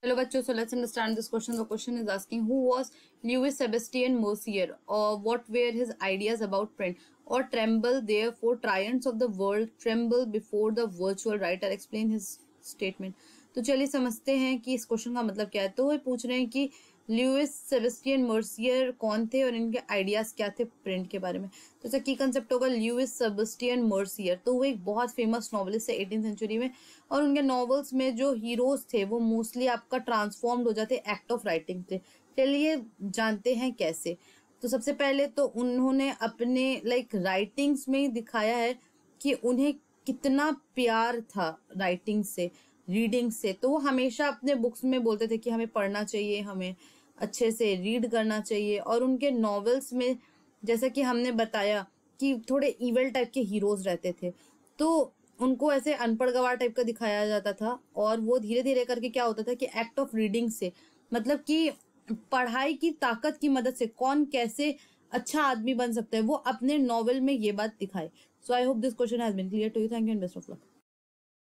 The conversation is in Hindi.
Hello, bachcho. So let's understand this question. The question is asking who was Louis Sebastian Mercier, or uh, what were his ideas about print? Or tremble, therefore, triumphs of the world tremble before the virtual writer. Explain his statement. तो चलिए समझते हैं कि इस क्वेश्चन का मतलब क्या है। तो वो पूछ रहे हैं कि ल्यूइस सेबेस्टियन मर्सियर कौन थे और इनके आइडियाज़ क्या थे प्रिंट के बारे में? तो इसका की कंसेप्ट होगा ल्यूइस सेबेस्टियन मर्सियर तो वो एक बहुत फ़ेमस नॉवलिस्ट है एटीन सेंचुरी में और उनके नॉवेल्स में जो हीरोज थे वो मोस्टली आपका ट्रांसफॉर्म्ड हो जाते एक्ट ऑफ़ राइटिंग थे चलिए जानते हैं कैसे। तो सबसे पहले तो उन्होंने अपने लाइक राइटिंग्स में दिखाया है कि उन्हें कितना प्यार था राइटिंग से रीडिंग से। तो वो हमेशा अपने बुक्स में बोलते थे कि हमें पढ़ना चाहिए, हमें अच्छे से रीड करना चाहिए। और उनके नॉवेल्स में जैसा कि हमने बताया कि थोड़े इवल टाइप के हीरोज रहते थे। तो उनको ऐसे अनपढ़ गवार टाइप का दिखाया जाता था और वो धीरे धीरे करके क्या होता था कि एक्ट ऑफ़ रीडिंग से मतलब कि पढ़ाई की ताकत की मदद से कौन कैसे अच्छा आदमी बन सकता है। वो अपने नॉवल में ये बात दिखाए। So I hope this question has been clear to you thank you and best of luck